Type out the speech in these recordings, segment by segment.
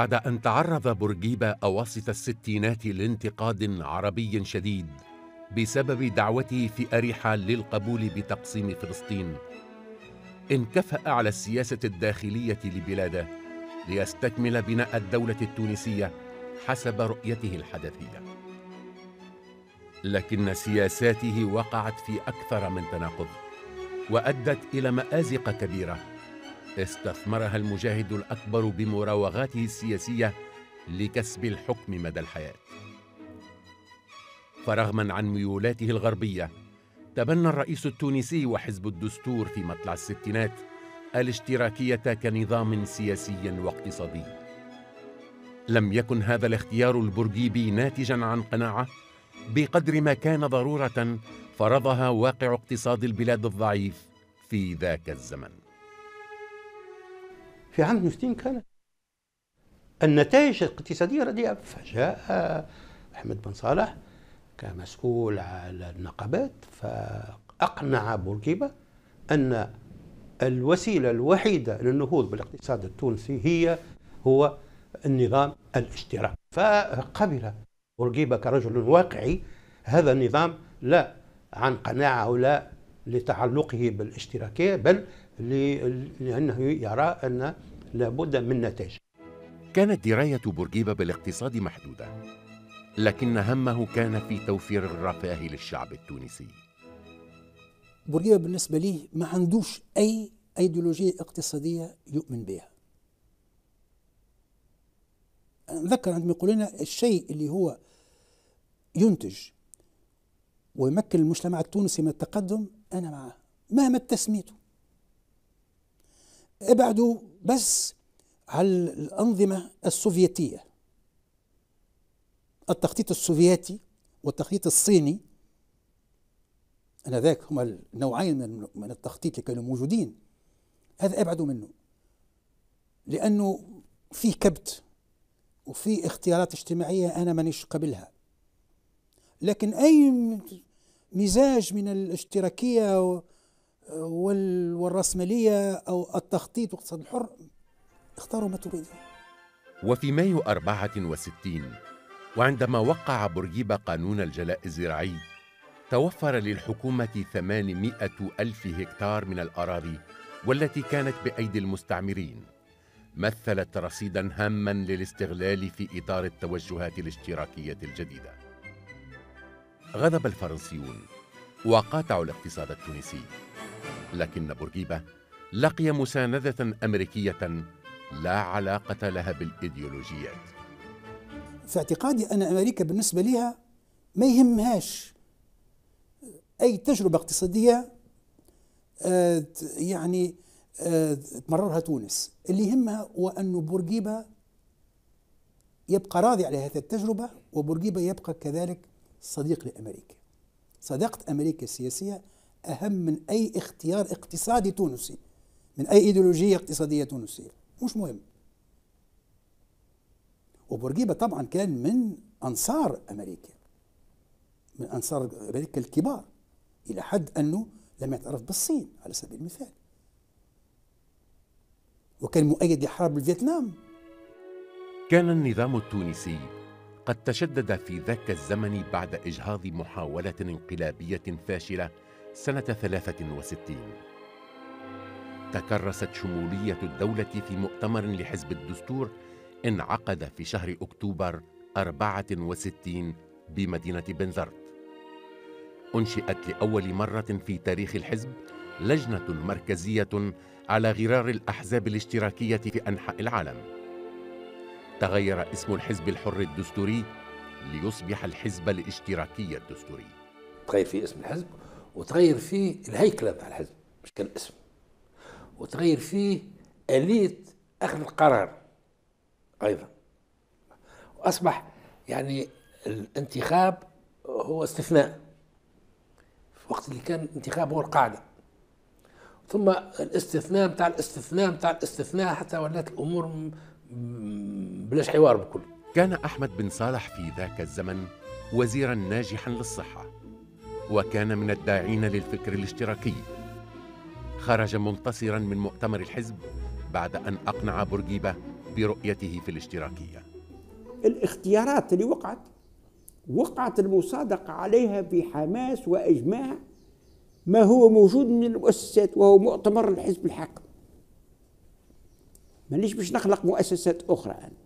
بعد أن تعرض بورقيبة أواسط الستينات لانتقاد عربي شديد بسبب دعوته في أريحة للقبول بتقسيم فلسطين. انكفأ على السياسة الداخلية لبلاده ليستكمل بناء الدولة التونسية حسب رؤيته الحدثية. لكن سياساته وقعت في أكثر من تناقض وأدت إلى مآزق كبيرة استثمرها المجاهد الأكبر بمراوغاته السياسية لكسب الحكم مدى الحياة. فرغما عن ميولاته الغربية تبنى الرئيس التونسي وحزب الدستور في مطلع الستينات الاشتراكية كنظام سياسي واقتصادي. لم يكن هذا الاختيار البرجيبي ناتجا عن قناعة. بقدر ما كان ضرورة فرضها واقع اقتصاد البلاد الضعيف في ذاك الزمن. في عام 62 كانت النتائج الاقتصادية رديئة فجاء أحمد بن صالح كمسؤول على النقابات فأقنع بورقيبة أن الوسيلة الوحيدة للنهوض بالاقتصاد التونسي هي هو النظام الاشتراكي. فقبل بورقيبة كرجل واقعي هذا النظام لا عن قناعة أو لا لتعلقه بالاشتراكية بل لأنه يرى أن لابد من نتائج. كانت دراية بورقيبة بالاقتصاد محدودة لكن همه كان في توفير الرفاه للشعب التونسي. بورقيبة بالنسبة لي ما عندوش أي أيديولوجية اقتصادية يؤمن بها. أتذكر عندما يقول لنا الشيء اللي هو ينتج ويمكن المجتمع التونسي من التقدم أنا معه مهما تسميته. ابعدوا بس على الأنظمة السوفيتية. التخطيط السوفيتي والتخطيط الصيني أنا ذاك هما النوعين من التخطيط اللي كانوا موجودين. هذا ابعدوا منه. لأنه في كبت وفي اختيارات اجتماعية أنا مانيش قبلها. لكن أي مزاج من الاشتراكية والرأسمالية أو التخطيط والاقتصاد الحر اختاروا ما تريدون. وفي مايو 64 وعندما وقع بورقيبة قانون الجلاء الزراعي توفر للحكومة 800 ألف هكتار من الأراضي والتي كانت بأيدي المستعمرين مثلت رصيدا هاما للاستغلال في إطار التوجهات الاشتراكية الجديدة. غضب الفرنسيون وقاطعوا الاقتصاد التونسي. لكن بورقيبة لقي مساندة أمريكية لا علاقة لها بالإيديولوجيات. في اعتقادي أن أمريكا بالنسبة لها ما يهمهاش. أي تجربة اقتصادية آه، يعني آه، تمررها تونس. اللي يهمها هو أن بورقيبة يبقى راضي على هذه التجربة وبورقيبة يبقى كذلك صديق لأمريكا. صداقة أمريكا السياسية أهم من أي اختيار اقتصادي تونسي من أي إيديولوجية اقتصادية تونسية. مش مهم. وبورقيبة طبعا كان من أنصار أمريكا من أنصار أمريكا الكبار إلى حد أنه لم يعترف بالصين على سبيل المثال. وكان مؤيد لحرب فيتنام كان النظام التونسي قد تشدد في ذاك الزمن بعد إجهاض محاولة انقلابية فاشلة سنة 63 تكرست شمولية الدولة في مؤتمر لحزب الدستور انعقد في شهر أكتوبر 64 بمدينة بنزرت. أنشئت لأول مرة في تاريخ الحزب لجنة مركزية على غرار الأحزاب الاشتراكية في أنحاء العالم. تغير اسم الحزب الحر الدستوري ليصبح الحزب الاشتراكي الدستوري. تغير فيه اسم الحزب؟ وتغير فيه الهيكلة بتاع الحزب مش كان اسم وتغير فيه آلية أخذ القرار أيضا. وأصبح يعني الانتخاب هو استثناء. في وقت اللي كان الانتخاب هو القاعدة. ثم الاستثناء بتاع الاستثناء بتاع الاستثناء حتى ولات الأمور بلاش حوار بكل كان أحمد بن صالح في ذاك الزمن وزيرا ناجحا للصحة. وكان من الداعين للفكر الاشتراكي. خرج منتصرا من مؤتمر الحزب بعد أن أقنع بورقيبة برؤيته في الاشتراكية. الاختيارات اللي وقعت وقعت المصادقة عليها بحماس وإجماع ما هو موجود من المؤسسات وهو مؤتمر الحزب الحاكم مانيش باش نخلق مؤسسات أخرى أنا.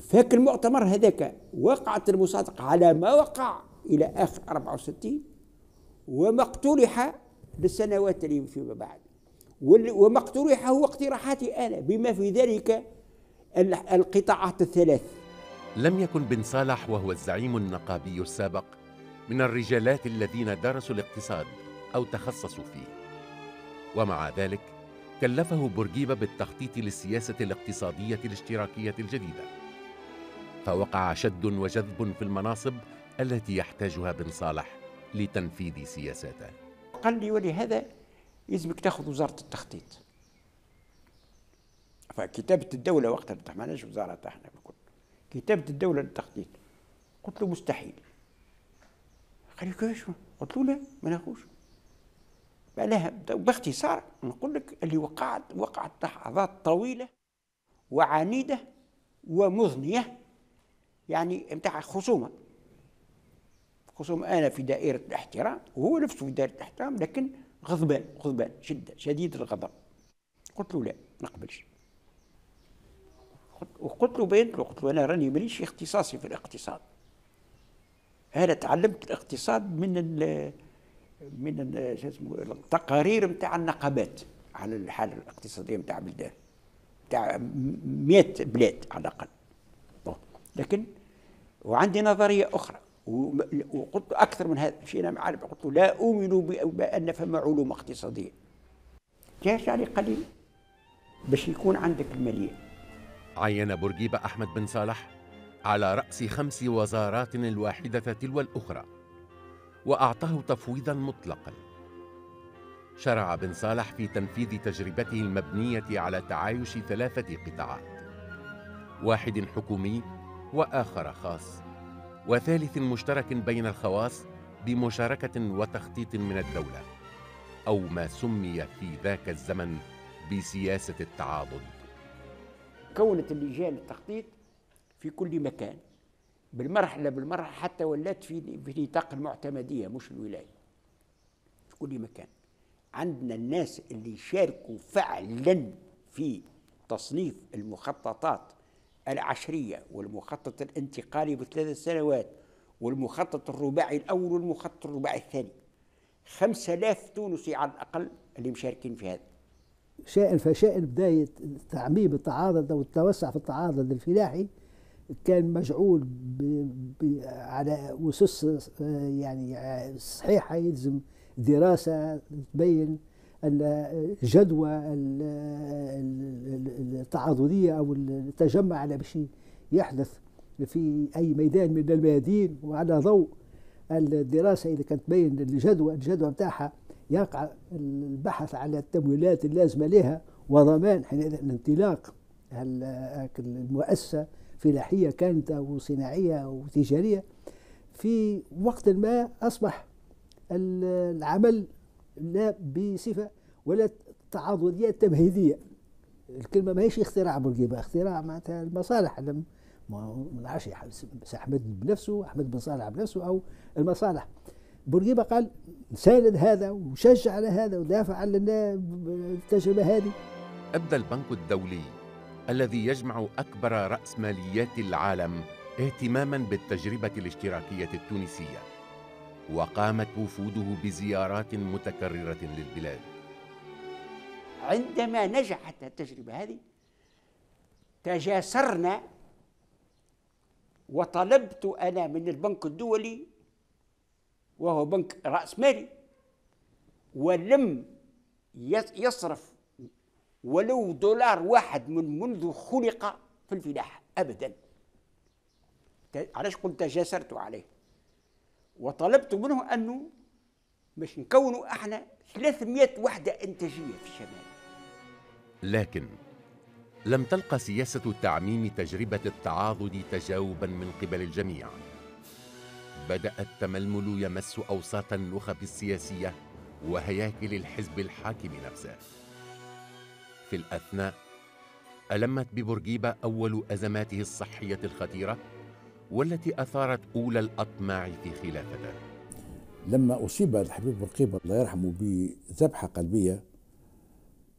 فاك المؤتمر هذاك وقعت المصادقة على ما وقع. إلى آخر 64 وما اقترح للسنوات اللي فيما بعد. وما اقترح هو اقتراحاتي أنا بما في ذلك القطاعات الثلاث. لم يكن بن صالح وهو الزعيم النقابي السابق من الرجالات الذين درسوا الاقتصاد أو تخصصوا فيه. ومع ذلك كلفه بورقيبة بالتخطيط للسياسة الاقتصادية الاشتراكية الجديدة. فوقع شد وجذب في المناصب التي يحتاجها بن صالح لتنفيذ سياساته. قال لي ولهذا يلزمك تأخذ وزارة التخطيط. فكتابة الدولة وقتها ما معناش وزارة أحنا بكل. كتابة الدولة للتخطيط. قلت له مستحيل. قال لي كيفاش؟ قلت له لا ما ناخوش لها باختصار نقول لك اللي وقعت وقعت لحظات طويلة وعنيدة ومضنية يعني نتاع خصومة. خصومة أنا في دائرة الاحترام وهو نفسه في دائرة الاحترام لكن غضبان غضبان شدة شديد الغضب. قلت له لا ما نقبلش وقلت له بينت له قلت له أنا راني ماليش اختصاصي في الاقتصاد. أنا تعلمت الاقتصاد من ال من اسمه التقارير نتاع النقابات على الحالة الاقتصادية نتاع بلدان. نتاع 100 بلاد على الأقل. لكن وعندي نظرية أخرى. وقلت أكثر من هذا شيء عارف قلت لا أؤمن بأن فما علوم اقتصادية. جاش علي قليل باش يكون عندك الماليه عين بورقيبة أحمد بن صالح على رأس خمس وزارات الواحدة تلو الأخرى وأعطاه تفويضا مطلقا. شرع بن صالح في تنفيذ تجربته المبنية على تعايش ثلاثة قطاعات واحد حكومي وآخر خاص. وثالث مشترك بين الخواص بمشاركة وتخطيط من الدولة أو ما سمي في ذاك الزمن بسياسة التعاضد. كونت اللجان التخطيط في كل مكان بالمرحلة بالمرحلة حتى ولات في نطاق المعتمدية مش الولاية. في كل مكان. عندنا الناس اللي شاركوا فعلا في تصنيف المخططات العشرية والمخطط الانتقالي بثلاث سنوات والمخطط الرباعي الأول والمخطط الرباعي الثاني. خمسة آلاف تونسي على الأقل اللي مشاركين في هذا. شائن فشائن بداية تعميم التعاضد أو التوسع في التعاضد الفلاحي كان مجعول ب... ب... على أسس يعني صحيحة يلزم دراسة تبين الجدوى التعاضدية أو التجمع على باش يحدث في أي ميدان من الميادين وعلى ضوء الدراسة إذا كانت تبين الجدوى الجدوى نتاعها يقع البحث على التمويلات اللازمة لها وضمان حينئذ انطلاق المؤسسة فلاحية كانت أو صناعية أو تجارية في وقت ما أصبح العمل لا بصفة ولا تعاضدية تمهيدية. الكلمة ما هيش اختراع بورقيبة اختراع معناتها المصالح. ما نعرفش أحمد بنفسه أحمد بن صالح بنفسه أو المصالح. بورقيبة قال ساند هذا وشجع على هذا ودافع عن التجربة هذه. أبدى البنك الدولي الذي يجمع أكبر رأسماليات العالم اهتماما بالتجربة الاشتراكية التونسية. وقامت وفوده بزيارات متكررة للبلاد. عندما نجحت التجربة هذه تجاسرنا وطلبت أنا من البنك الدولي وهو بنك رأس مالي ولم يصرف ولو دولار واحد من منذ خلق في الفلاحة أبدا. علاش قلت تجاسرت عليه؟ وطلبت منه أنه باش نكونوا إحنا 300 وحدة إنتاجية في الشمال. لكن لم تلقى سياسة تعميم تجربة التعاضد تجاوبا من قبل الجميع. بدأ التململ يمس أوساط النخب السياسية وهياكل الحزب الحاكم نفسه. في الأثناء ألمت ببورقيبة أول أزماته الصحية الخطيرة والتي أثارت أولى الأطماع في خلافته. لما أصيب الحبيب بورقيبة الله يرحمه بذبحة قلبية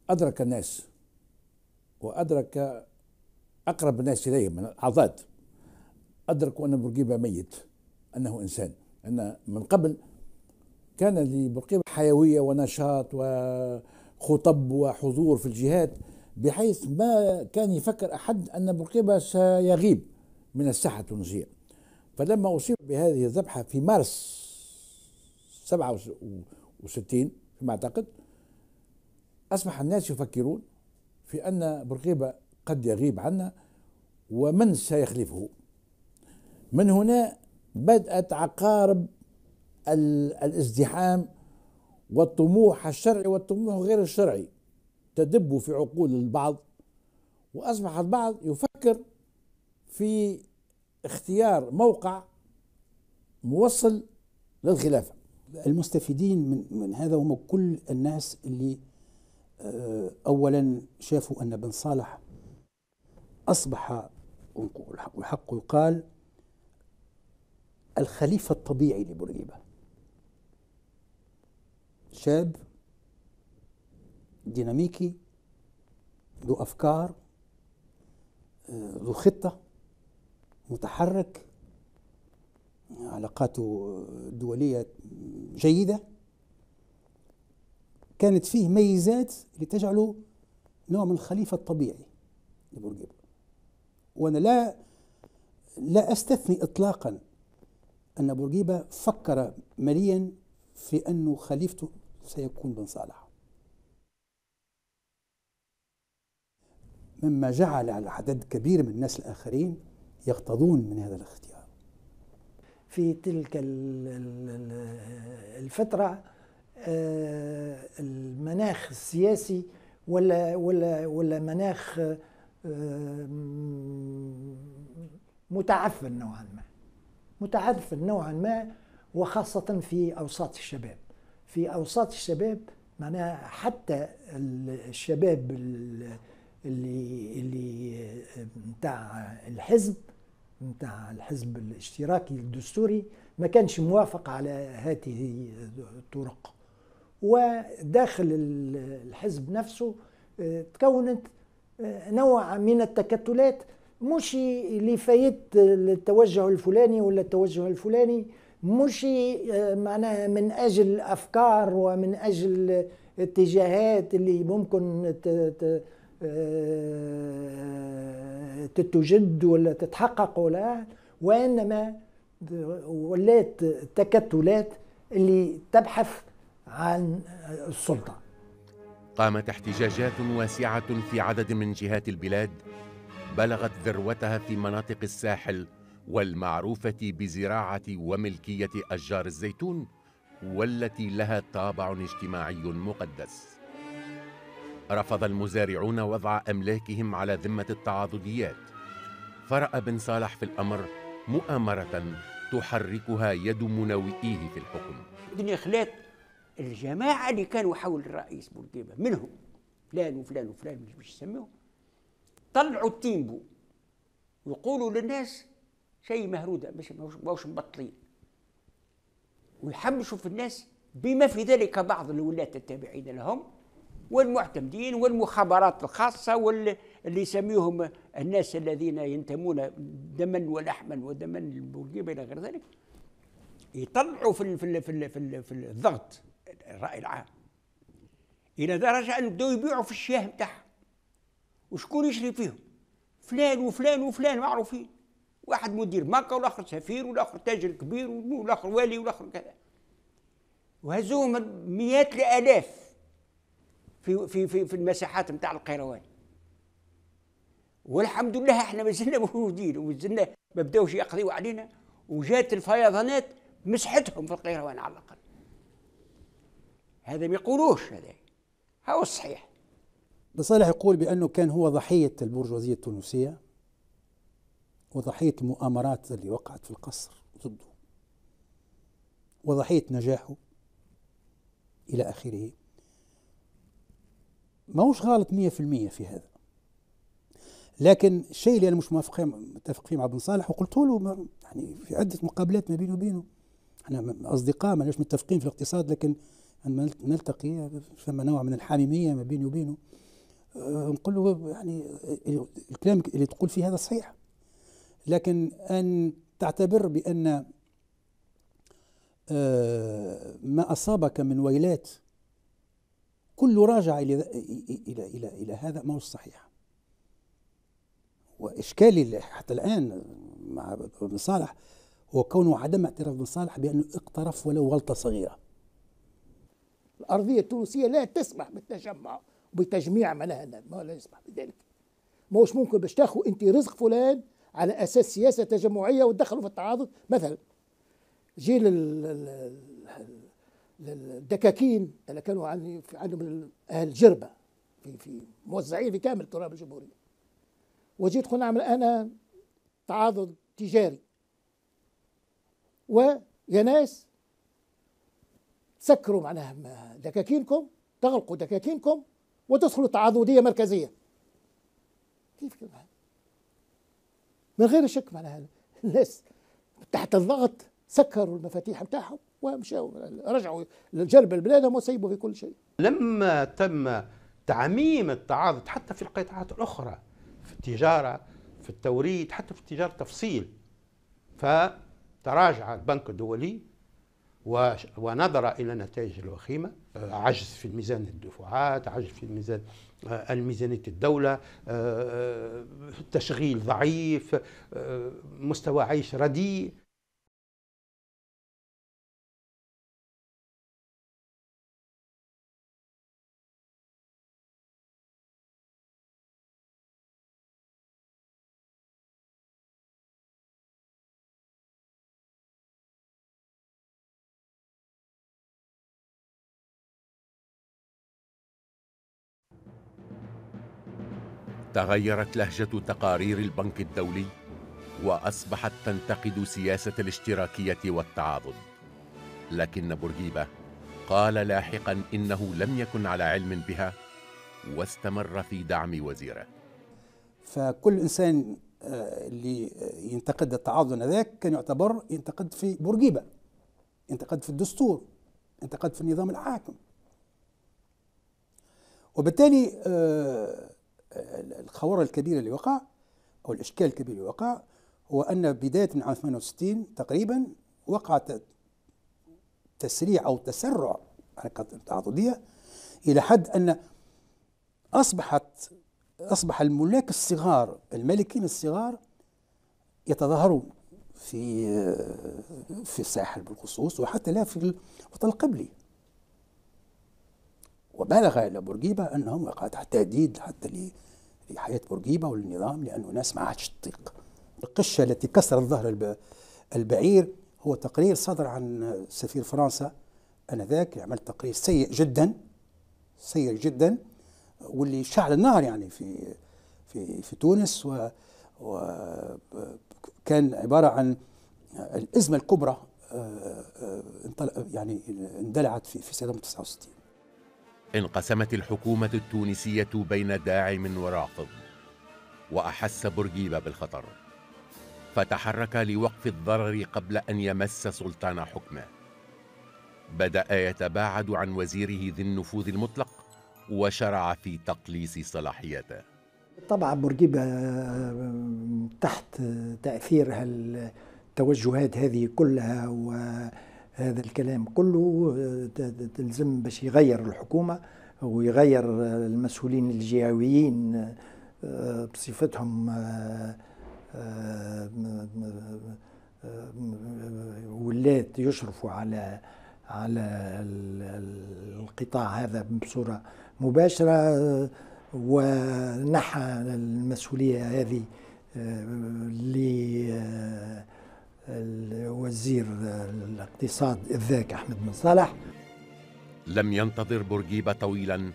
أدرك الناس وأدرك أقرب الناس إليه من الأعضاد. أدركوا أن بورقيبة ميت أنه إنسان أن من قبل كان لبورقيبة حيوية ونشاط وخطب وحضور في الجهاد بحيث ما كان يفكر أحد أن بورقيبة سيغيب. من الساحة التونسية. فلما أصيب بهذه الذبحة في مارس 67 فيما أعتقد أصبح الناس يفكرون في أن بورقيبة قد يغيب عنا ومن سيخلفه؟ من هنا بدأت عقارب الازدحام والطموح الشرعي والطموح غير الشرعي تدب في عقول البعض وأصبح البعض يفكر في اختيار موقع موصل للخلافة. المستفيدين من, من هذا هم كل الناس اللي آه، أولا شافوا أن بن صالح أصبح والحق يقال الخليفة الطبيعي لبورقيبة شاب ديناميكي ذو أفكار آه، ذو خطة. متحرك علاقاته الدولية جيدة. كانت فيه ميزات لتجعله نوع من الخليفة الطبيعي لبورقيبة وأنا لا لا أستثني إطلاقا أن بورقيبة فكر مليا في أنه خليفته سيكون بن صالح. مما جعل على عدد كبير من الناس الآخرين يقتضون من هذا الاختيار. في تلك الفترة آه، المناخ السياسي ولا ولا ولا مناخ آه، متعفن نوعا ما. متعفن نوعا ما وخاصة في أوساط الشباب. في أوساط الشباب معناها حتى الشباب اللي اللي بتاع الحزب بتاع الحزب الاشتراكي الدستوري ما كانش موافق على هذه الطرق. وداخل الحزب نفسه آه، تكونت آه، نوع من التكتلات مش لفايت التوجه الفلاني ولا التوجه الفلاني مش آه، معناها من أجل أفكار ومن أجل اتجاهات اللي ممكن تتجد ولا تتحقق ولا وإنما ولات تكتلات اللي تبحث عن السلطة. قامت احتجاجات واسعة في عدد من جهات البلاد بلغت ذروتها في مناطق الساحل والمعروفة بزراعة وملكية أشجار الزيتون والتي لها طابع اجتماعي مقدس. رفض المزارعون وضع أملاكهم على ذمة التعاضديات. فرأى بن صالح في الأمر مؤامرة تحركها يد مناوئيه في الحكم. الدنيا خلات الجماعة اللي كانوا حول الرئيس بورقيبة منهم فلان وفلان وفلان مش باش يسميهم طلعوا التيمبو ويقولوا للناس شيء مهروده مش ماهوش مبطلين. ويحمشوا في الناس بما في ذلك بعض الولاة التابعين لهم والمعتمدين والمخابرات الخاصة واللي يسميهم الناس الذين ينتمون دما ولحما ودما للبورقيبة إلى غير ذلك يطلعوا في في في في, في الضغط الرأي العام. إلى درجة أن بدأوا يبيعوا في الشاه بتاعهم وشكون يشري فيهم؟ فلان وفلان وفلان معروفين. واحد مدير مكة والآخر سفير والآخر تاجر كبير والآخر والي والآخر كذا. وهزوهم مئات الآلاف. في في في, في المساحات نتاع القيروان. والحمد لله إحنا ما زلنا موجودين وما زلنا ما بداوش يقضيوا علينا وجات الفيضانات مسحتهم في القيروان على الأقل. هذا ما يقولوش هذا هو الصحيح. لصالح يقول بأنه كان هو ضحية البرجوازية التونسية وضحية المؤامرات اللي وقعت في القصر ضده وضحية نجاحه إلى آخره. ما هوش غلط مية في المية في هذا. لكن الشيء اللي أنا مش موافق متفق فيه مع بن صالح وقلت له يعني في عدة مقابلات ما بيني وبينه. إحنا أصدقاء ما متفقين في الاقتصاد لكن عندما نلتقي ثم نوع من الحميمية ما بيني وبينه. آه، نقول له يعني الكلام اللي تقول فيه هذا صحيح. لكن أن تعتبر بأن آه، ما أصابك من ويلات كله راجع إلى إلى إلى إلى هذا ما هو صحيح. وإشكالي حتى الآن مع ابن صالح هو كونه عدم اعتراف ابن صالح بأنه اقترف ولو غلطة صغيرة. الأرضية التونسية لا تسمح بالتجمع وبتجميع معناها ما لا يسمح بذلك. مش ممكن باش تاخذ أنت رزق فلان على أساس سياسة تجمعية وتدخلوا في التعاضد مثلا. جيل الدكاكين اللي كانوا عندهم أهل جربة في في موزعين في كامل التراب الجمهوريه وجيت قلنا نعمل أنا تعاضد تجاري. ويا ناس تسكروا معناها دكاكينكم تغلقوا دكاكينكم وتدخلوا تعاضدية مركزية. كيف كيف من غير شك معناها الناس تحت الضغط سكروا المفاتيح بتاعهم. ومشاوا رجعوا لجرب البلاد وسيبوا في كل شيء. لما تم تعميم التعاضد حتى في القطاعات الأخرى في التجارة في التوريد حتى في التجارة تفصيل فتراجع البنك الدولي ونظر إلى النتائج الوخيمة. عجز في الميزان الدفعات عجز في الميزان الميزانية الدولة تشغيل ضعيف مستوى عيش رديء. تغيرت لهجة تقارير البنك الدولي وأصبحت تنتقد سياسة الاشتراكية والتعاضد. لكن بورقيبة قال لاحقا إنه لم يكن على علم بها واستمر في دعم وزيره. فكل إنسان آه، اللي ينتقد التعاضد ذاك كان يعتبر ينتقد في بورقيبة ينتقد في الدستور ينتقد في النظام الحاكم. وبالتالي الخور الكبير اللي وقع أو الإشكال الكبير اللي وقع هو أن بداية من عام 68 تقريبا وقع تسريع أو تسرع حركات التعاضدية إلى حد أن أصبحت أصبح الملاك الصغار الملكين الصغار يتظاهرون في في الساحل بالخصوص وحتى لا في الوطن القبلي. وبلغ إلى بورقيبة أنهم وقع تحت تهديد حتى لحياة بورقيبة وللنظام لأنه ناس ما عادش تطيق. القشة التي كسرت ظهر البعير هو تقرير صدر عن سفير فرنسا آنذاك عمل تقرير سيء جدا سيء جدا واللي شعل النار يعني في في في تونس و وكان عبارة عن الأزمة الكبرى آه، آه، يعني اندلعت في في سنة 69 انقسمت الحكومة التونسية بين داعم ورافض وأحس بورقيبة بالخطر. فتحرك لوقف الضرر قبل أن يمس سلطان حكمه. بدأ يتباعد عن وزيره ذي النفوذ المطلق وشرع في تقليص صلاحياته طبعا بورقيبة آه، تحت تأثير التوجهات هذه كلها و هذا الكلام كله آه، تلزم باش يغير الحكومة ويغير المسؤولين الجهويين آه، بصفتهم آه، ولات يشرفوا على على القطاع هذا بصورة مباشرة ونحى المسؤولية هذه وزير الاقتصاد ذاك أحمد بن صالح. لم ينتظر بورقيبة طويلا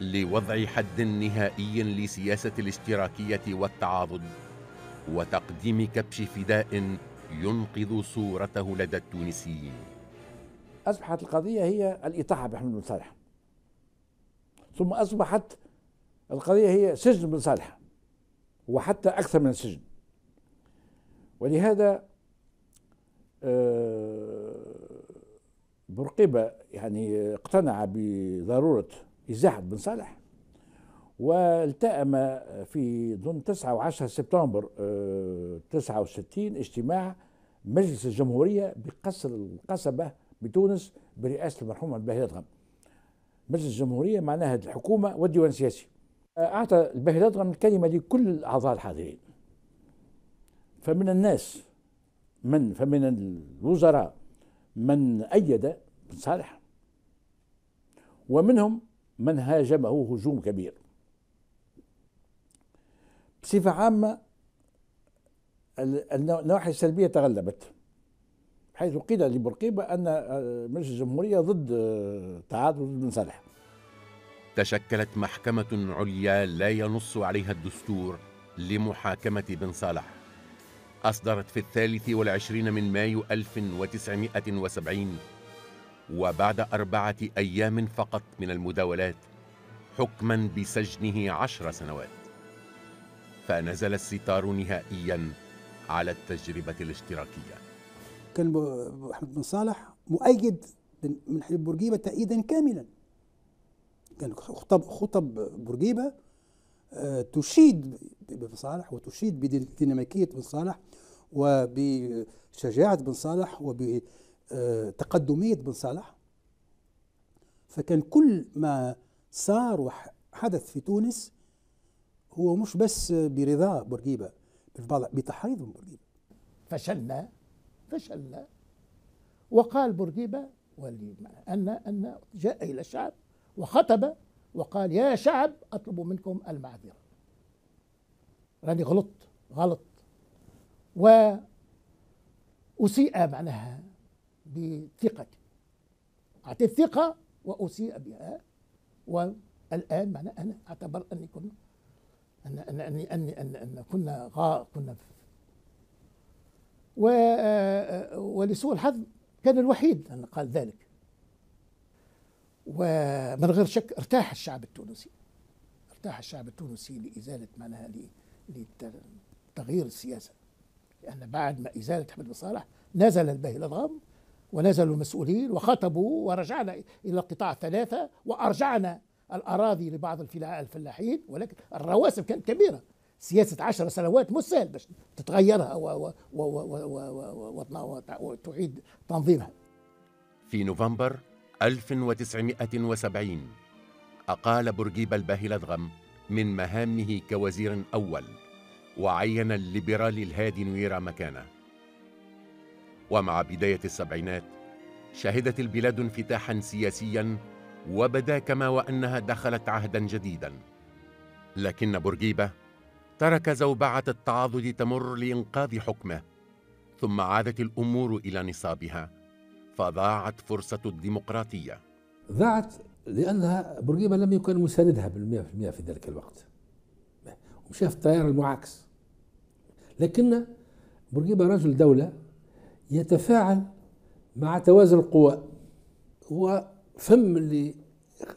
لوضع حد نهائي لسياسة الاشتراكية والتعاضد وتقديم كبش فداء ينقذ صورته لدى التونسيين. أصبحت القضية هي الإطاحة بأحمد بن صالح. ثم أصبحت القضية هي سجن بن صالح وحتى أكثر من السجن ولهذا آه، بورقيبة يعني اقتنع بضرورة إزاحة بن صالح والتأم في ضمن 9 و10 سبتمبر آه، 69 اجتماع مجلس الجمهورية بقصر القصبة بتونس برئاسة المرحوم الباهي الأدغم. مجلس الجمهورية معناها الحكومة والديوان السياسي. أعطى الباهي الأدغم الكلمة لكل الأعضاء الحاضرين. فمن الناس من فمن الوزراء من أيد بن صالح ومنهم من هاجمه هجوم كبير. بصفة عامة النواحي السلبية تغلبت حيث قيل لبورقيبة أن مجلس الجمهورية ضد تعاطف بن صالح. تشكلت محكمة عليا لا ينص عليها الدستور لمحاكمة بن صالح. أصدرت في الثالث والعشرين من مايو 1970 وبعد أربعة أيام فقط من المداولات حكما بسجنه عشر سنوات. فنزل الستار نهائيا على التجربة الاشتراكية. كان أحمد بن صالح مؤيد من حزب بورقيبة تأييدا كاملا. كان خطب خطب بورقيبة آه، تشيد بن صالح وتشيد بديناميكية بن صالح وبشجاعة بن صالح وبتقدمية بن صالح. فكان كل ما صار وحدث في تونس هو مش بس برضا بورقيبة بتحريض بورقيبة. فشلنا فشلنا وقال بورقيبة أن أن جاء إلى الشعب وخطب وقال يا شعب أطلب منكم المعذرة. راني غلط غلط. وأسيء معناها بثقتي أعطيت ثقة وأسيء بها. والآن معناها أنا أعتبر أني كنا أن أن أني أني أن أن كنا غا كنا و ولسوء الحظ كان الوحيد أن قال ذلك. ومن غير شك ارتاح الشعب التونسي. ارتاح الشعب التونسي لإزالة معناها لتغيير السياسة. لأن بعد ما إزالة أحمد بن صالح نزل الباهي الأضغام ونزلوا المسؤولين وخطبوا ورجعنا إلى القطاع الثلاثة وأرجعنا الأراضي لبعض الفلاحين ولكن الرواسب كانت كبيرة. سياسة عشر سنوات مش سهل باش تتغيرها وتعيد تنظيمها. في نوفمبر 1970 أقال بورقيبة الباهي الأدغم من مهامه كوزير أول. وعين الليبرالي الهادي نويرا مكانه ومع بداية السبعينات شهدت البلاد انفتاحا سياسيا وبدا كما وأنها دخلت عهدا جديدا. لكن بورقيبة ترك زوبعة التعاضد تمر لإنقاذ حكمه ثم عادت الأمور إلى نصابها فضاعت فرصة الديمقراطية. ضاعت لأنها بورقيبة لم يكن مساندها بالمئة في في ذلك الوقت. وشاف التيار المعاكس. لكن بورقيبة رجل دولة يتفاعل مع توازن القوى هو فم اللي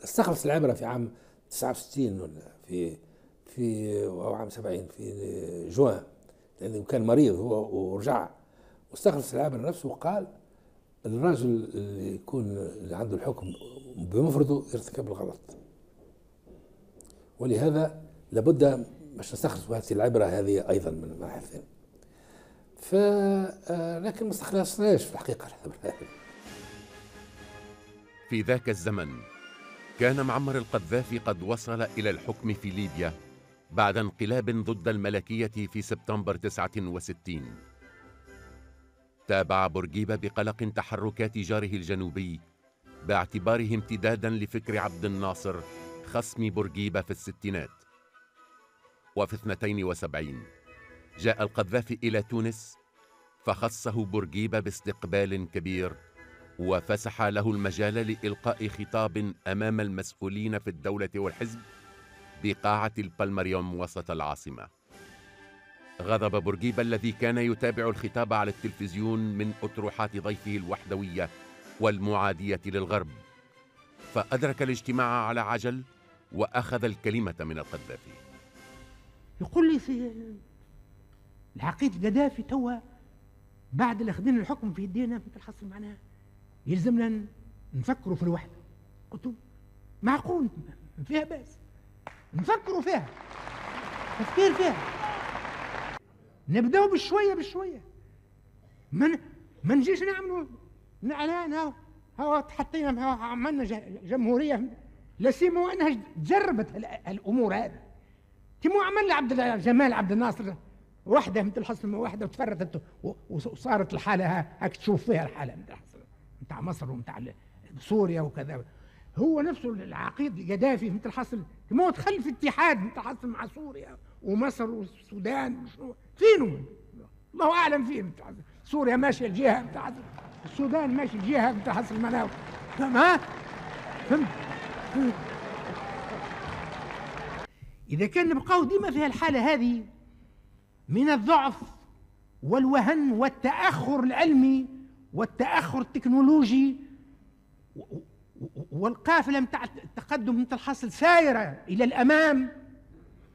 استخلص العبرة في عام 69 ولا في في أو عام 70 في جوان لأنه كان مريض هو ورجع واستخلص العبرة نفسه وقال الراجل اللي يكون اللي عنده الحكم بمفرده يرتكب الغلط. ولهذا لابد باش نستخلص هذه العبرة هذه أيضا من الناحية ف آه، لكن ما استخلصناش في الحقيقة. في ذاك الزمن كان معمر القذافي قد وصل إلى الحكم في ليبيا بعد انقلاب ضد الملكية في سبتمبر 69 تابع بورقيبة بقلق تحركات جاره الجنوبي باعتباره امتدادا لفكر عبد الناصر خصم بورقيبة في الستينات. وفي 72 جاء القذافي إلى تونس فخصه بورقيبة باستقبال كبير وفسح له المجال لإلقاء خطاب أمام المسؤولين في الدولة والحزب بقاعة البلمريوم وسط العاصمة. غضب بورقيبة الذي كان يتابع الخطاب على التلفزيون من أطروحات ضيفه الوحدوية والمعادية للغرب. فأدرك الاجتماع على عجل وأخذ الكلمة من القذافي. يقول لي في العقيد قذافي توا بعد اللي اخذين الحكم في يدينا مثل الحصل معناها يلزمنا نفكروا في الوحدة. قلت معقول؟ فيها بس نفكروا فيها. تفكير فيها. نبداو بشوية بشوية. ما ما نجيش نعملوا اعلان هاو هاو حطينا هاو عملنا جمهورية. لا سيمو انها جربت الأمور هذه تيمو عمل عبد جمال عبد الناصر. وحدة مثل حصل واحدة وتفرتت وصارت الحالة هاك تشوف فيها الحالة مثل حصل نتاع مصر ونتاع سوريا وكذا. هو نفسه العقيد قذافي مثل حصل ما دخل في اتحاد مثل حصل مع سوريا ومصر والسودان فينه الله أعلم فين سوريا ماشية الجهه بتاع السودان ماشي الجهه بتاع حصل المناوي. فما فهمت إذا كان نبقاو ديما في الحاله هذه من الضعف والوهن والتأخر العلمي والتأخر التكنولوجي والقافلة متاع التقدم مثل حصل سايرة إلى الأمام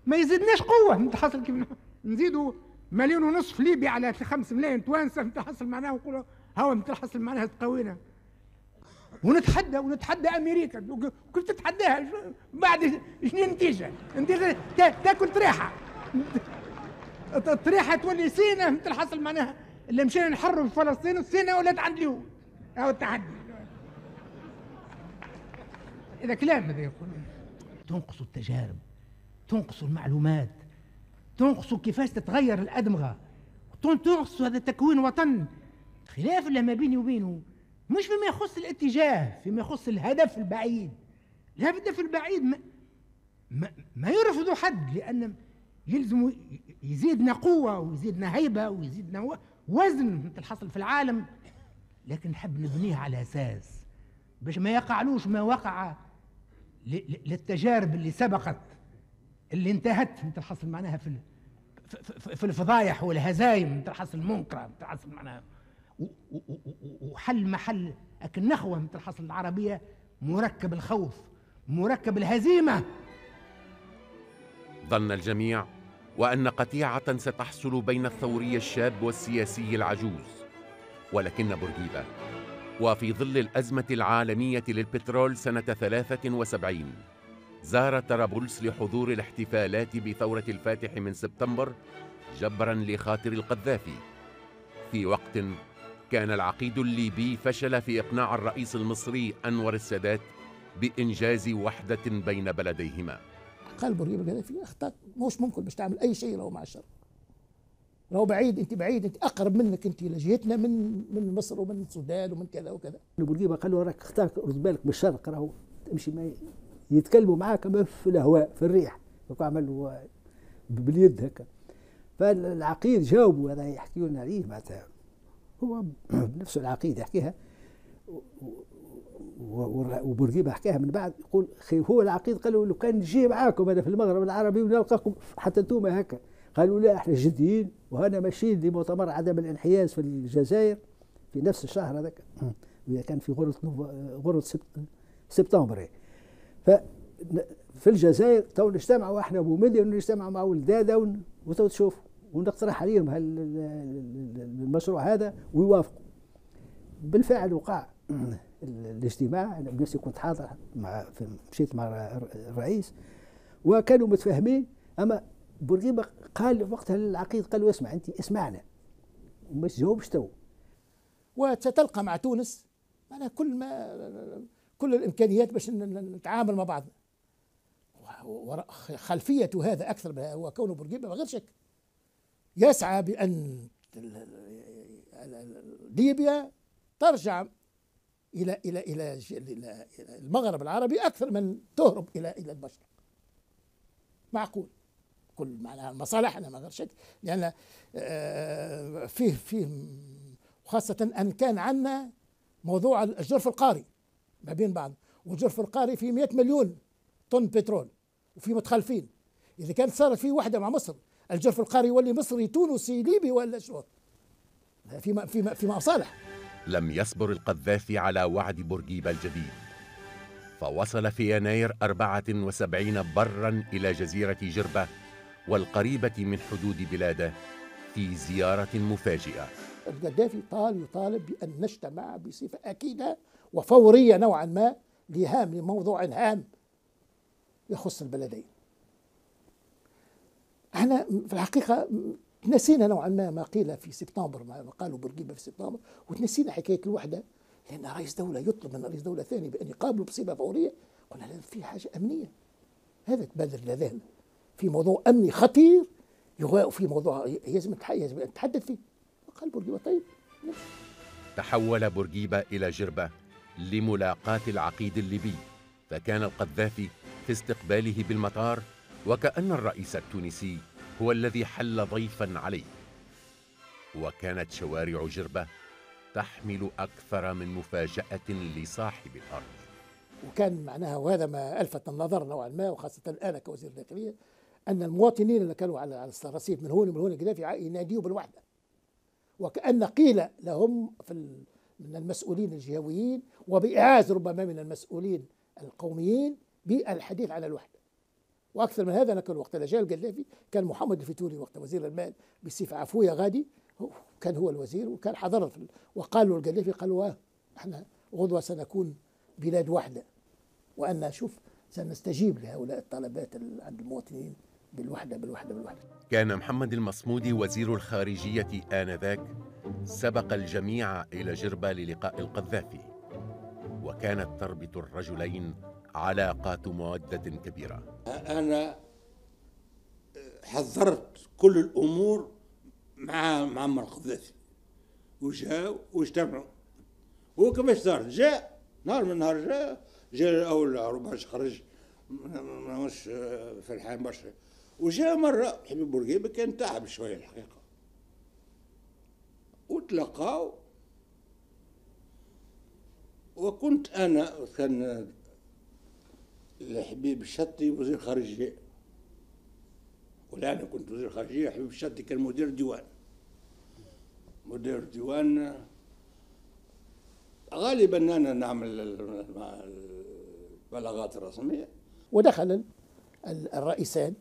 ما يزيدناش قوة مثل حصل كيف نزيدوا مليون ونصف ليبيا على خمس ملايين توانسة مثل حصل معناها نقولوا هوا مثل حصل معناها تقوينا. ونتحدى ونتحدى أمريكا. كيف تتحداها؟ بعد شنو النتيجه؟ النتيجه تاكل طريحة. طريحة تولي سينا مثل حصل معناها اللي مشينا نحرروا في فلسطين السينا ولات عند اليهود. أو التحدي. هذا كلام هذا يقول. تنقص التجارب تنقص المعلومات تنقص كيفاش تتغير الأدمغة. تنقص هذا تكوين وطن. خلاف اللي ما بيني وبينه مش فيما يخص الاتجاه فيما يخص الهدف البعيد. الهدف البعيد ما, ما, ما يرفض حد لأن يلزم يزيدنا قوة ويزيدنا هيبة ويزيدنا وزن مثل الحصل في العالم. لكن نحب نبنيه على أساس. باش ما يقعلوش ما وقع للتجارب اللي سبقت اللي انتهت مثل حصل معناها في في الفضايح والهزايم مثل حصل منكره مثل حصل معناها وحل محل لكن نخوة مثل حصل العربية مركب الخوف مركب الهزيمة. ظن الجميع وأن قطيعة ستحصل بين الثوري الشاب والسياسي العجوز. ولكن بورقيبة وفي ظل الأزمة العالمية للبترول سنة 73 زار طرابلس لحضور الاحتفالات بثورة الفاتح من سبتمبر جبرا لخاطر القذافي. في وقت كان العقيد الليبي فشل في إقناع الرئيس المصري أنور السادات بإنجاز وحدة بين بلديهما. قال بورقيبة القذافي اخطأت مش ممكن باش تعمل أي شيء لو مع الشر. راهو بعيد أنت بعيد أنت أقرب منك أنت لجهتنا من من مصر ومن السودان ومن كذا وكذا. بورقيبه قال له راك اختارك رد بالك بالشرق راهو تمشي ما يتكلموا معاك في الهواء في الريح. عمل باليد هكا. فالعقيد جاوبوا هذا يحكي لنا عليه معناتها هو بنفسه العقيدة يحكيها. وبورقيبة حكاها من بعد يقول هو العقيد قال له لو كان نجي معاكم أنا في المغرب العربي ونلقاكم حتى أنتم هكا. قالوا لا إحنا جديين وهنا ماشيين لمؤتمر عدم الانحياز في الجزائر في نفس الشهر هذاك. كان في غرة غرة سبتمبر ف في الجزائر تو نجتمعوا إحنا ابو مليون نجتمعوا مع ولداده وتو تشوفوا. ونقترح عليهم المشروع هذا ويوافقوا. بالفعل وقع الاجتماع أنا بنفسي كنت حاضر مع مشيت مع الرئيس وكانوا متفاهمين أما بورقيبة قال وقتها للعقيد قال له اسمع أنت اسمعنا. وما تجاوبش تو. وستلقى مع تونس معنا كل ما كل الإمكانيات باش نتعامل مع بعضنا خلفية هذا أكثر من هو كونه بورقيبة غير شك. يسعى بأن ليبيا ترجع إلى إلى إلى إلى المغرب العربي أكثر من تهرب إلى إلى المشرق. معقول؟ كل معناها مصالحنا ما غير شك لأن آه، فيه فيه وخاصة أن كان عندنا موضوع الجرف القاري ما بين بعض. والجرف القاري فيه 100 مليون طن بترول وفي متخلفين. إذا كانت صارت في وحدة مع مصر الجرف القاري يولي مصري تونسي ليبي ولا شو في في في مصالح لم يصبر القذافي على وعد بورقيبة الجديد. فوصل في يناير 74 برا إلى جزيرة جربة والقريبة من حدود بلاده في زيارة مفاجئة. القذافي طال يطالب بأن نجتمع بصفة أكيدة وفورية نوعا ما لهام لموضوع هام يخص البلدين. إحنا في الحقيقة نسينا نوعا ما ما قيل في سبتمبر ما قالوا بورقيبة في سبتمبر وتنسينا حكاية الوحدة لأن رئيس دولة يطلب من رئيس دولة ثاني بأن يقابله بصفة فورية. قلنا لا في حاجة أمنية. هذا تبادر لذهن في موضوع أمني خطير في موضوع يجب نتحدث فيه. قال بورقيبة طيب. تحول بورقيبة إلى جربة لملاقاة العقيد الليبي فكان القذافي في استقباله بالمطار وكأن الرئيس التونسي هو الذي حل ضيفا عليه. وكانت شوارع جربة تحمل أكثر من مفاجأة لصاحب الأرض. وكان معناها وهذا ما ألفت النظر نوعا ما وخاصة أنا كوزير داخليه أن المواطنين اللي كانوا على على الرصيف من هون ومن هون القذافي يناديوا بالوحدة. وكأن قيل لهم في من المسؤولين الجهويين وبإعاز ربما من المسؤولين القوميين بالحديث عن الوحدة. وأكثر من هذا أنا كان وقت جاء القذافي كان محمد الفتوري وقت وزير المال بصفة عفوية غادي كان هو الوزير وكان حضر وقالوا القذافي قالوا آه، إحنا غدوة سنكون بلاد واحدة. وأن شوف سنستجيب لهؤلاء الطلبات ال- عند المواطنين بالوحدة بالوحدة بالوحدة. كان محمد المصمودي وزير الخارجية آنذاك سبق الجميع إلى جربة للقاء القذافي. وكانت تربط الرجلين علاقات مودة كبيرة. أنا حضرت كل الأمور مع معمر القذافي وجاء واجتمعوا هو كيفاش صار؟ جاء نهار من نهار جاء جاء اول ربما خرج مش الحال برشا. وجاء مرة حبيب بورقيبة كان تعب شوية الحقيقة. وتلقاو وكنت أنا كان الحبيب الشطي وزير خارجية. ولا أنا كنت وزير خارجية حبيب الشطي كان مدير ديوان مدير ديوان غالبا أنا نعمل البلاغات الرسمية. ودخل ال- ال- الرئيسان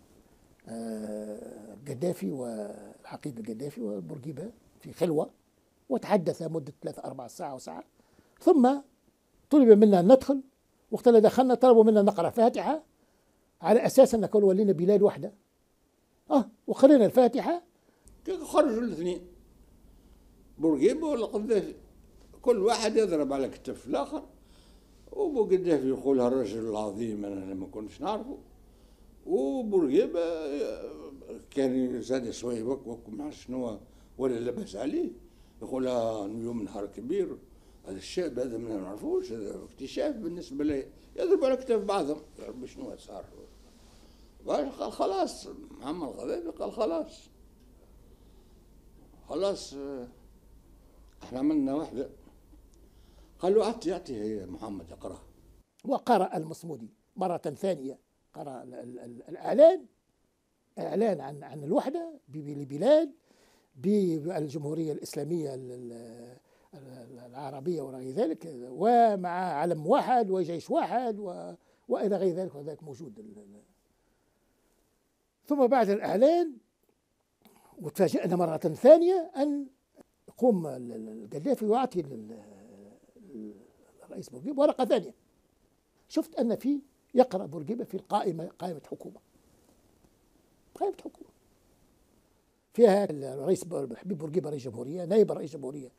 آه، القذافي والعقيد القذافي وبورقيبة في خلوة وتحدثا مدة ثلاث أربع ساعة وساعة. ثم طلب منا أن ندخل وقت اللي دخلنا طلبوا منا نقرأ فاتحة على أساس أن نكون ولينا بلاد واحدة. آه وقرينا الفاتحة. كيف خرجوا الاثنين؟ بورقيبة ولا قذافي كل واحد يضرب على كتف الآخر. وبو قذافي يقول الرجل العظيم أنا ما كنتش نعرفه. وبورقيبة كان زاد شوية وك وك ما شنو ولا لبس عليه. يقول آه اليوم نهار كبير. هذا الشاب هذا ما نعرفوش هذا اكتشاف بالنسبة لي. يضرب على كتف بعضهم شنو صار؟ قال خلاص محمد الغذافي قال خلاص. خلاص آه، إحنا عملنا واحدة قال له أعطي أعطي هي محمد اقرأ. وقرأ المصمودي مرة ثانية. قرأ ال- ال- ال- الإعلان. إعلان عن عن الوحدة ب- لبلاد بالجمهورية الإسلامية ال- ال- ال- العربية وغير ذلك ومع علم واحد وجيش واحد و وإلى غير ذلك وذلك موجود ثم بعد الإعلان وتفاجئنا مرة ثانية أن يقوم ال- ال- القذافي ويعطي الرئيس بورقيبة ورقة ثانية. شفت أن في يقرأ بورقيبة في القائمة قائمة حكومة. قائمة حكومة. فيها الرئيس حبيب بورقيبة رئيس جمهورية نائب رئيس جمهورية.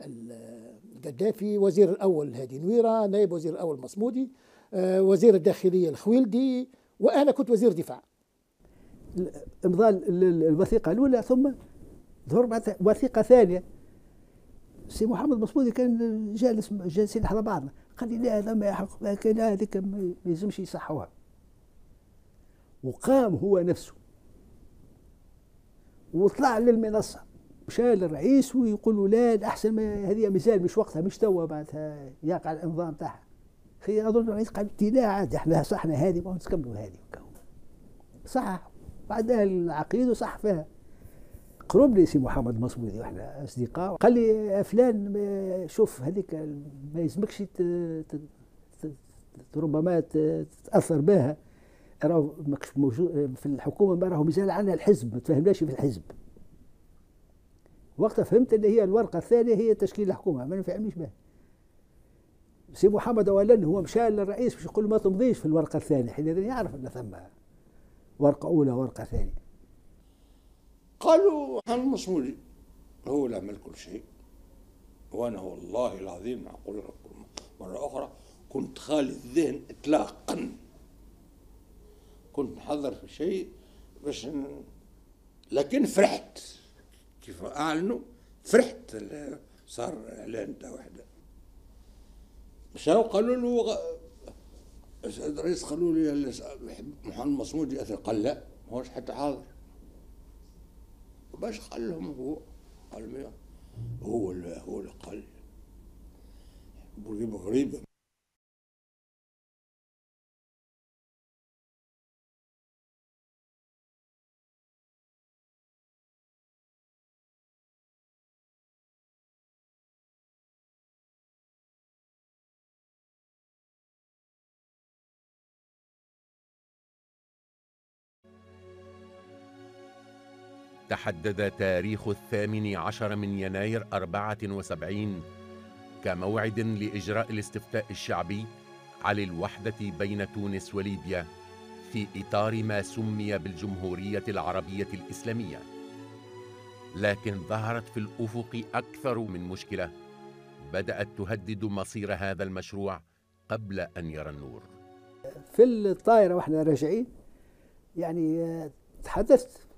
ال- القذافي وزير الأول هادي نويرة نائب وزير الأول مصمودي آه، وزير الداخلية الخويلدي وأنا كنت وزير دفاع. امضاء ال- ال- الوثيقة الأولى ثم ظهور بعد وثيقة ثانية. سي محمد مصمودي كان جالس جالسين لحظه بعضنا. قال لي لا هذا ما يحق لكن هذيك ما يلزمش يصحوها. وقام هو نفسه. وطلع للمنصة. مشى للرئيس ويقول لا الأحسن هذه مازال مش وقتها مش توا بعدها يقع الإنظام تاعها. خي أظن الرئيس قال لا عادي إحنا صحنا هذه ما نكملوا هذه. صح بعدها العقيد وصح فيها. قرب لي سي محمد مصمودي وإحنا أصدقاء. قال لي فلان شوف هذيك ما يلزمكش ربما تتأثر بها. راهو ماكش موجود في الحكومة ما راهو مازال عندنا الحزب ما تفهمناش في الحزب. وقتها فهمت اللي هي الورقة الثانية هي تشكيل الحكومة ما نفهمنيش بها. سي محمد اولا هو مشى للرئيس باش يقول ما تمضيش في الورقة الثانية حينئذ يعرف أن ثم ورقة أولى ورقة ثانية. قالوا المصمولي هو اللي عمل كل شيء وأنا والله العظيم أقول لكم مرة أخرى كنت خالي الذهن اطلاقا. كنت محضر في شيء باش. لكن فرحت. كيف أعلنوا فرحت صار إعلان تاع وحده مشاو قالوا له. السيد الرئيس قالوا لي محمد مصمود يأثر قال لا ما هوش حتى حاضر. باش قال لهم هو قال هو اللي هو اللي قال بورقيبة غريبة تحدد تاريخ الثامن عشر من يناير أربعة وسبعين كموعد لإجراء الاستفتاء الشعبي على الوحدة بين تونس وليبيا في إطار ما سمي بالجمهورية العربية الإسلامية. لكن ظهرت في الأفق أكثر من مشكلة بدأت تهدد مصير هذا المشروع قبل أن يرى النور. في الطائرة وإحنا راجعين يعني آه، تحدثت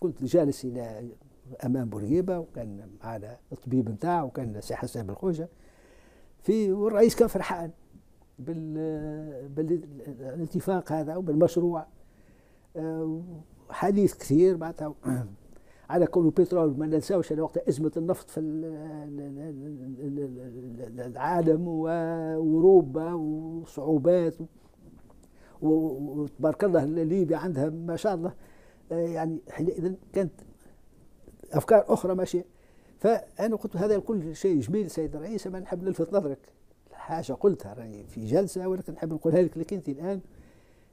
كنت جالس إلى أمام بورقيبة وكان معنا الطبيب نتاعه وكان سي حسن بالخوجة في والرئيس كان فرحان بال بالاتفاق هذا وبالمشروع. آه، حديث كثير معناتها على كونه بترول ما ننساوش وقت أزمة النفط في ال- ال- ال- ال- العالم وأوروبا وصعوبات وتبارك الله ليبيا عندها ما شاء الله يعني حينئذ كانت أفكار أخرى ماشية. فأنا قلت هذا كل شيء جميل سيد الرئيس ما نحب نلفت نظرك. حاجة قلتها راني في جلسة ولكن نحب نقولها لك لك أنت الآن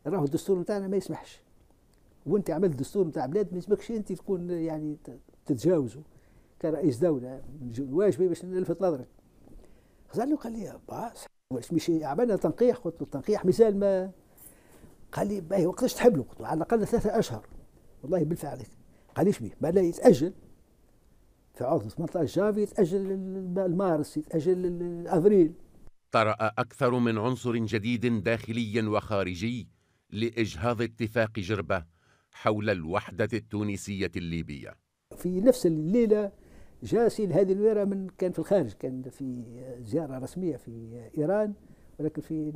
راهو الدستور نتاعنا ما يسمحش. وأنت عملت دستور نتاع بلاد ما يسمحش أنت تكون يعني تتجاوزه كرئيس دولة. واجبي باش نلفت نظرك. قال قال لي واش مش عملنا تنقيح؟ قلت له التنقيح مثال ما. قال لي باهي وقتاش تحب له؟ قلت له على الأقل ثلاثة أشهر. والله بالفعل. قال لي شبيه ما لا يتأجل. في عرض 18 جافي يتأجل المارس يتأجل افريل طرأ أكثر من عنصر جديد داخليا وخارجي لإجهاض اتفاق جربة حول الوحدة التونسية الليبية. في نفس الليلة جاء سيد هادي الويرة من كان في الخارج كان في زيارة رسمية في إيران ولكن في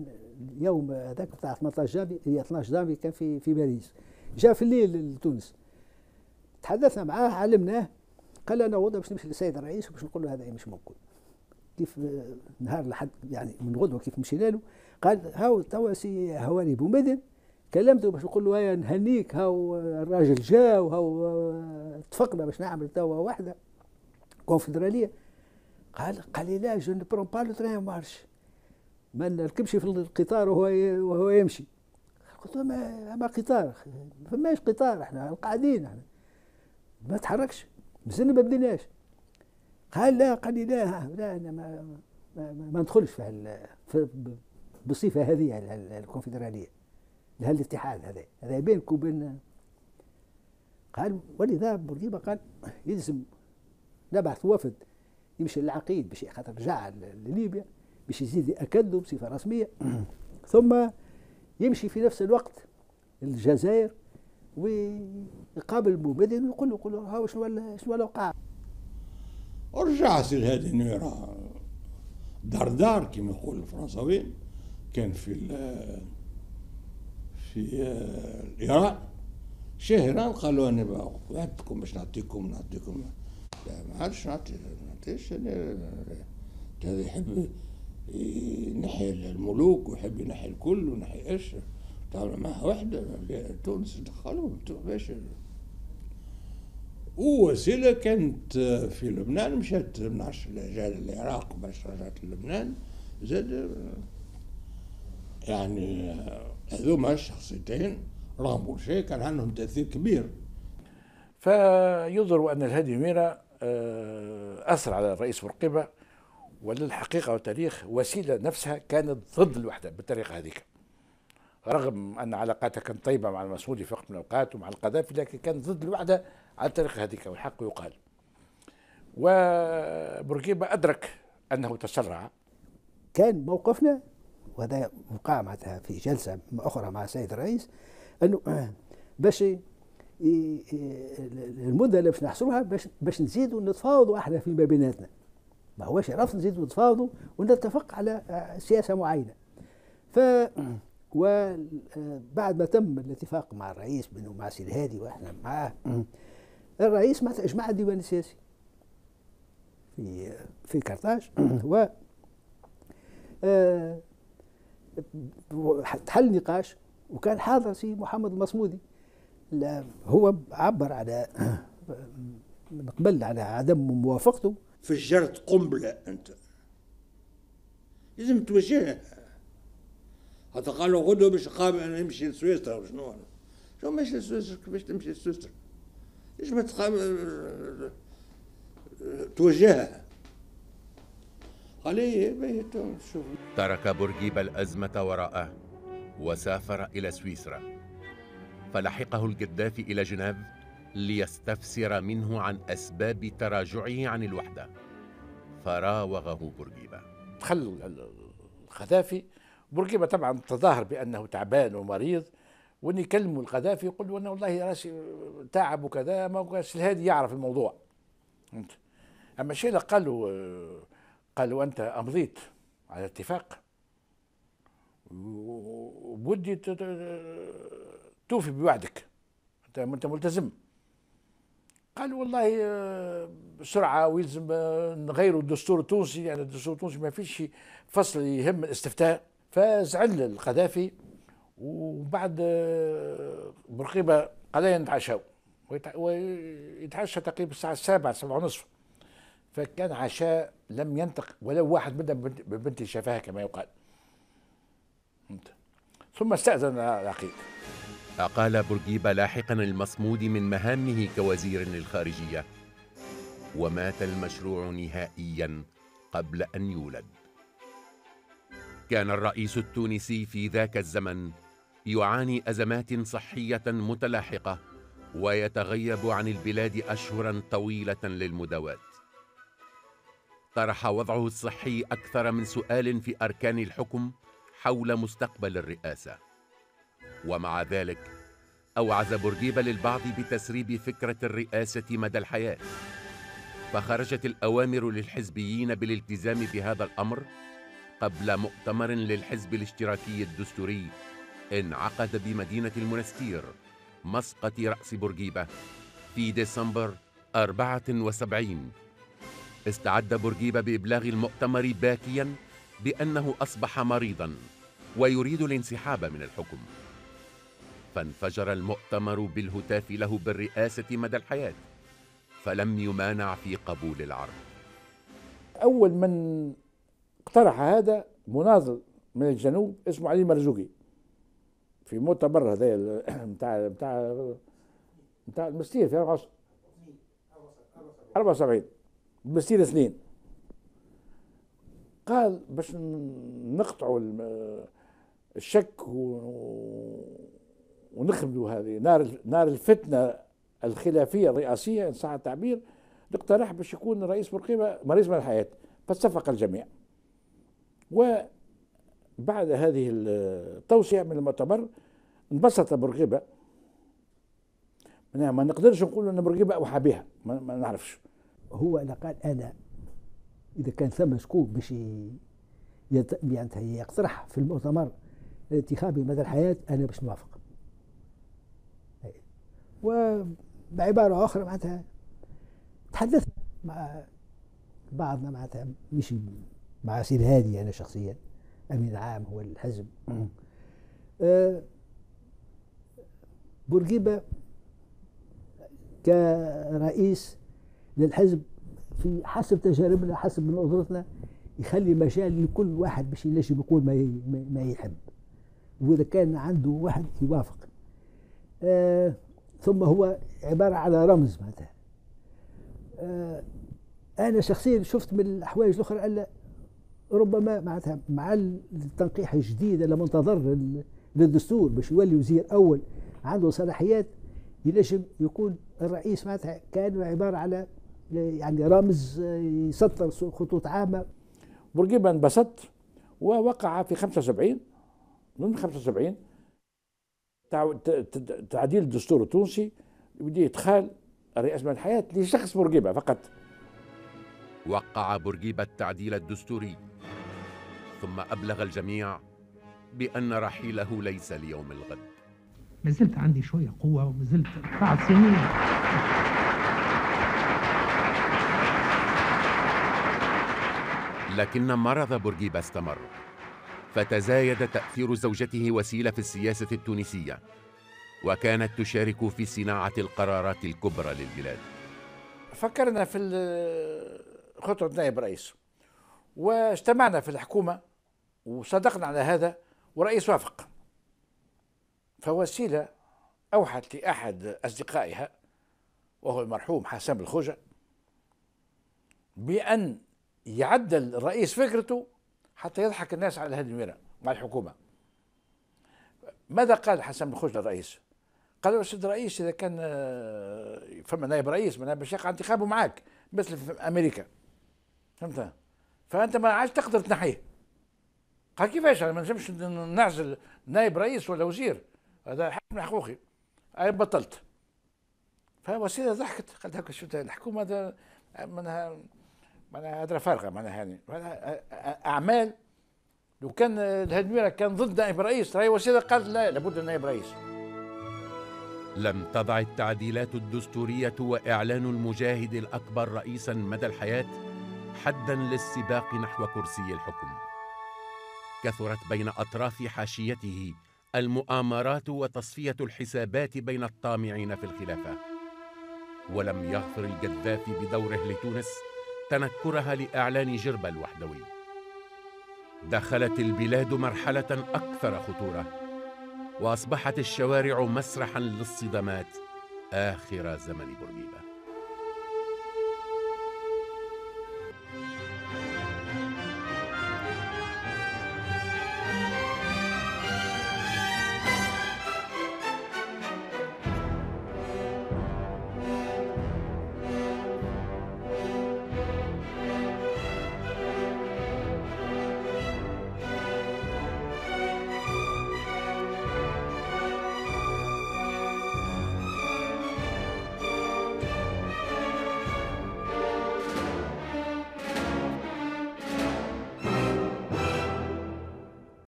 اليوم هذاك بتاع 18 جافي هي 12 جافي كان في في باريس. جاء في الليل لتونس. تحدثنا معاه علمناه قال أنا غدوه باش نمشي للسيد الرئيس وباش نقول له هذا مش موجود. كيف نهار لحد يعني من غدوة كيف مشينا له قال هاو توا سي هواري بومدن كلمته باش نقول له نهنيك هاو الراجل جا وهاو اتفقنا باش نعمل توا واحدة كونفدرالية. قال قال لي لا je ne prends pas le train en marche ما نركبش في القطار وهو وهو يمشي. قلت له ما, ما قطار ما فماش قطار إحنا قاعدين إحنا ما تحركش مازلنا ما بديناش. قال لا قال لي لا لا أنا ما ما, ما, ما ندخلش في, في بالصفه هذه ال- ال- الكونفدرالية لهالاتحاد هذا هذا بينك وبين قال ولذا بورقيبة قال يلزم نبعث وفد يمشي للعقيد باش خاطر رجع لليبيا باش يزيد يأكد له بصفة رسمية. ثم يمشي في نفس الوقت الجزائر ويقابل بومدين ويقول له يقول له ها شنو شنو وقع. ورجع سيد هادي نويرة دار دار كما يقول الفرنساويين. كان في في ايران شهرا قالوا أنا وعدتكم باش نعطيكم نعطيكم. ما عادش نعطي نعطيش هذا يحب ينحي الملوك ويحب ينحي الكل وينحي إيش. تعمل معها وحده تونس دخلوا باش. ووسيلة كانت في لبنان مشات من عشر العراق باش رجعت للبنان. زاد يعني هذوما الشخصيتين رغم كل شيء كان عندهم تأثير كبير. فيظهر أن الهادي نميره آه، أثر على الرئيس وللحقيقة والتاريخ وسيلة نفسها كانت ضد الوحدة بالطريقة هذيك. رغم أن علاقاتها كانت طيبة مع المسعودي في وقت من الأوقات ومع القذافي لكن كانت ضد الوحدة على الطريقة هذيك والحق يقال. وبورقيبة أدرك أنه تسرع. كان موقفنا وهذا وقع معناتها في جلسة أخرى مع السيد الرئيس أنه باش المدة اللي باش نحصروها باش باش نزيدوا نتفاوضوا أحنا فيما بيناتنا. ما هوش رفض نزيدوا نتفاوضوا ونتفق على سياسة معينة. ف وبعد ما تم الاتفاق مع الرئيس بانه مع سيد هادي وإحنا معاه الرئيس معناتها اجمع الديوان السياسي في في كرتاج و آه، تحل نقاش وكان حاضر سي محمد المصمودي. هو عبر على من قبل على عدم موافقته فجرت قنبله أنت. لازم توجهها حتى قالوا غدوه باش قام نمشي لسويسرا وشنو أنا. شو ماشي لسويسرا؟ كيفاش تمشي لسويسرا؟ ليش ما تقام توجهها قال بيه تو شوف. ترك بورقيبة الأزمة وراءه وسافر إلى سويسرا. فلحقه القذافي إلى جنيف ليستفسر منه عن أسباب تراجعه عن الوحدة. فراوغه بورقيبة. دخل القذافي. بورقيبة طبعا تظاهر بأنه تعبان ومريض وان يكلموا القذافي يقول له أنا والله راسي تعب وكذا ما الهادي يعرف الموضوع. فهمت؟ أما اللي قالوا قالوا أنت أمضيت على اتفاق. ت- توفي بوعدك. أنت ملتزم. قال والله آه، بسرعة ويلزم آه، نغيروا الدستور التونسي يعني الدستور التونسي ما فيش فصل يهم الاستفتاء. فزعل القذافي وبعد آه، برقيبه قال نتعشاو ويتع- ويتعشى تقريبا الساعة السابعة سبعة ونصف. فكان عشاء لم ينطق ولو واحد منا ببنت- شافها كما يقال؟ ثم استأذن العقيد. أقال بورقيبة لاحقا المصمود من مهامه كوزير للخارجية. ومات المشروع نهائيا قبل أن يولد. كان الرئيس التونسي في ذاك الزمن يعاني أزمات صحية متلاحقة ويتغيب عن البلاد أشهرا طويلة للمداواة. طرح وضعه الصحي أكثر من سؤال في أركان الحكم حول مستقبل الرئاسة. ومع ذلك أوعز بورقيبة للبعض بتسريب فكرة الرئاسة مدى الحياة. فخرجت الأوامر للحزبيين بالالتزام بهذا الأمر قبل مؤتمر للحزب الاشتراكي الدستوري انعقد بمدينة المنستير مسقط رأس بورقيبة في ديسمبر 74 استعد بورقيبة بإبلاغ المؤتمر باكيا بأنه أصبح مريضا ويريد الانسحاب من الحكم. فانفجر المؤتمر بالهتاف له بالرئاسة مدى الحياة فلم يمانع في قبول العرض. أول من اقترح هذا مناضل من الجنوب اسمه علي مرزوقي. في مؤتمر هذا بتاع بتاع بتاع المستير في 74 74 المستير اثنين قال باش نقطعوا الشك و- ونخبلوا هذه. نار نار الفتنة الخلافية الرئاسية إن صح التعبير الاقتراح باش يكون رئيس بورقيبه مريض من الحياة. فاتفق الجميع. وبعد هذه التوسعه من المؤتمر انبسط بورقيبه ما ما نقدرش نقول إن بورقيبه أوحى بها ما, ما نعرفش. هو اللي قال أنا إذا كان ثم شكوك باش يقترح في المؤتمر الانتخابي مدى الحياة أنا باش نوافق. وبعبارة أخرى معناتها تحدثنا مع بعضنا معناتها مش مع سيد هادي أنا شخصيا امين عام هو الحزب. آه، بورقيبة كرئيس للحزب في حسب تجاربنا حسب نظرتنا يخلي مجال لكل واحد باش ينجم يقول ما- ما يحب. وإذا كان عنده واحد يوافق. آه ثم هو عبارة على رمز معناتها آه أنا شخصيا شفت من الاحواج الأخرى الا ربما معناتها مع التنقيح الجديد المنتظر للدستور باش يولي وزير أول عنده صلاحيات ينجم يكون الرئيس معناتها كأنه عبارة على يعني رمز يسطر خطوط عامة. بورقيبه انبسط ووقع في 75 من 75 تعديل الدستور التونسي بدي ادخال الرئاسه من الحياة لشخص بورقيبة فقط. وقع بورقيبة التعديل الدستوري. ثم أبلغ الجميع بأن رحيله ليس ليوم الغد. ما زلت عندي شوية قوة وما زلت بعد سنين. لكن مرض بورقيبة استمر. فتزايد تأثير زوجته وسيلة في السياسة التونسية وكانت تشارك في صناعة القرارات الكبرى للبلاد. فكرنا في خطوة نائب رئيس واجتمعنا في الحكومة وصدقنا على هذا ورئيس وافق. فوسيلة أوحت لأحد أصدقائها وهو المرحوم حسام الخوجة بأن يعدل الرئيس فكرته حتى يضحك الناس على هذه الميرة مع الحكومة. ماذا قال حسن بن خوش للرئيس قال له السيد الرئيس إذا كان آه، فما نائب رئيس من باش يقع انتخابه معك مثل في أمريكا. فهمت؟ فأنت ما عادش تقدر تنحيه. قال كيفاش؟ أنا ما نجمش نعزل نائب رئيس ولا وزير هذا حق من حقوقي. اي بطلت. فوسيلة ضحكت قالت هكا شفت الحكومة هذا منها معناها هدرة فارغة معناها يعني أعمال. لو كان الهدميرة كان ضد نائب رئيس راهي وسيلة قالت لا لابد من نائب رئيس. لم تضع التعديلات الدستورية وإعلان المجاهد الأكبر رئيسا مدى الحياة حدا للسباق نحو كرسي الحكم. كثرت بين أطراف حاشيته المؤامرات وتصفية الحسابات بين الطامعين في الخلافة. ولم يغفر الجذافي بدوره لتونس تنكرها لإعلان جربه الوحدوي. دخلت البلاد مرحلة أكثر خطورة وأصبحت الشوارع مسرحا للصدمات آخر زمن بورقيبه